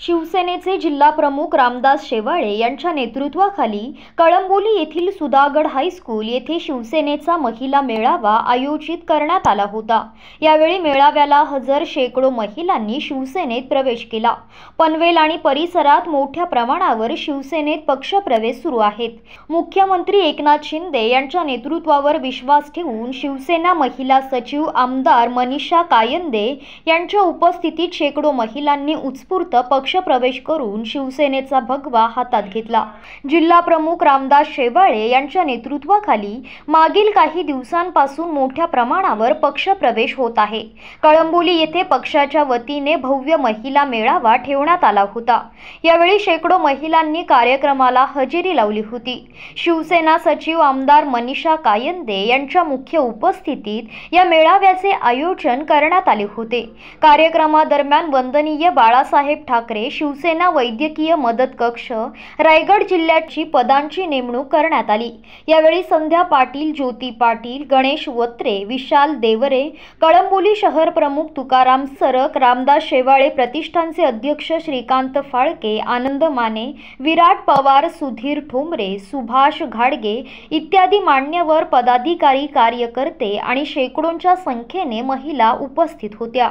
शिवसेनेचे जिल्हा प्रमुख रामदास शेवाळे यांच्या नेतृत्वाखाली कळंबोली येथील सुधागड हायस्कूल येथे शिवसेनेचा महिला मेळावा आयोजित करण्यात आला होता. यावेळी मेळाव्याला हजर शेकडो महिलांनी शिवसेनेत प्रवेश केला. पनवेल आणि परिसरात मोठ्या प्रमाणावर शिवसेनेत पक्षप्रवेश सुरू आहेत. मुख्यमंत्री एकनाथ शिंदे यांच्या नेतृत्वावर विश्वास ठेवून शिवसेना महिला सचिव आमदार मनीषा कायंदे यांच्या उपस्थितीत शेकडो महिलांनी उत्स्फूर्त पक्ष पक्षप्रवेश करून शिवसेनेचा भगवा हातात घेतला. जिल्हा प्रमुख रामदास शेवाळे यांच्या नेतृत्वाखाली मागील काही दिवसांपासून मोठ्या प्रमाणावर पक्षप्रवेश होत आहे. कळंबोली येथे पक्षाच्या वतीने भव्य महिला मेळावा ठेवण्यात आला होता. यावेळी शेकडो महिलांनी कार्यक्रमाला हजेरी लावली होती. शिवसेना सचिव आमदार मनीषा कायंदे यांच्या मुख्य उपस्थितीत या मेळाव्याचे आयोजन करण्यात आले होते. कार्यक्रमादरम्यान वंदनीय बाळासाहेब ठाकरे शिवसेना वैद्यकीय मदत कक्ष रायगड जिल्ह्याची पदांची नेमणूक करण्यात आली. यावेळी संध्या पाटील ज्योती पाटील गणेश वत्रे विशाल देवरे कळंबोली शहर प्रमुख तुकाराम सरक रामदास शेवाळे प्रतिष्ठानचे अध्यक्ष श्रीकांत फाळके आनंद माने विराट पवार सुधीर ठोंबरे सुभाष घाडगे इत्यादी मान्यवर पदाधिकारी कार्यकर्ते आणि शेकडोंच्या संख्येने महिला उपस्थित होत्या.